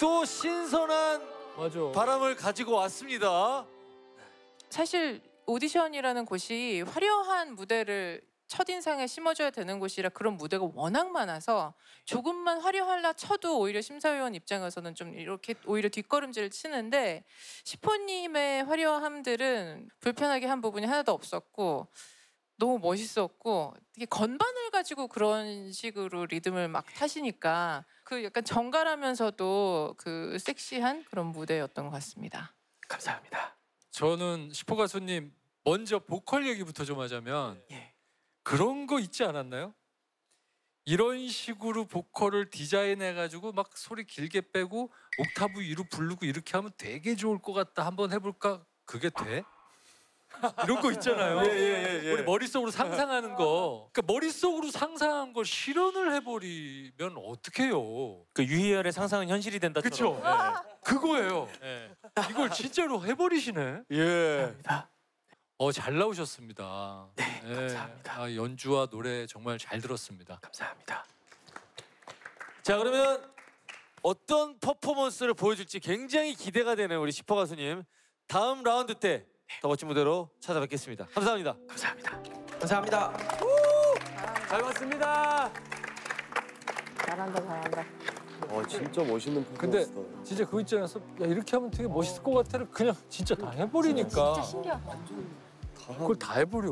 또 신선한 맞아. 바람을 가지고 왔습니다. 사실 오디션이라는 곳이 화려한 무대를 첫인상에 심어줘야 되는 곳이라 그런 무대가 워낙 많아서 조금만 화려할라 쳐도 오히려 심사위원 입장에서는 좀 이렇게 오히려 뒷걸음질을 치는데 시포님의 화려함들은 불편하게 한 부분이 하나도 없었고 너무 멋있었고 되게 건반을 가지고 그런 식으로 리듬을 막 타시니까 그 약간 정갈하면서도 그 섹시한 그런 무대였던 것 같습니다. 감사합니다. 저는 시포 가수님 먼저 보컬 얘기부터 좀 하자면 예. 그런 거 있지 않았나요? 이런 식으로 보컬을 디자인해 가지고 막 소리 길게 빼고 옥타브 위로 부르고 이렇게 하면 되게 좋을 것 같다. 한번 해볼까? 그게 돼? 이런 거 있잖아요. 예, 우리 머릿속으로 상상하는 거. 그러니까 머릿속으로 상상한 걸 실현을 해버리면 어떡해요? 그 유희열의 상상은 현실이 된다처럼. 그쵸? 그거예요. 예. 이걸 진짜로 해버리시네. 예. 어, 잘 나오셨습니다. 네, 감사합니다. 아, 연주와 노래 정말 잘 들었습니다. 감사합니다. 자 그러면 어떤 퍼포먼스를 보여줄지 굉장히 기대가 되는 우리 시퍼 가수님 다음 라운드 때 더 멋진 무대로 찾아뵙겠습니다. 감사합니다. 감사합니다. 감사합니다. 잘 봤습니다. 잘한다 잘한다. 어 진짜 멋있는 근데 퍼포먼스다. 진짜 그거 있잖아요. 야, 이렇게 하면 되게 멋있을 것 같아를 그냥 진짜 다 해버리니까. 신기하다. 그걸 다 해버려.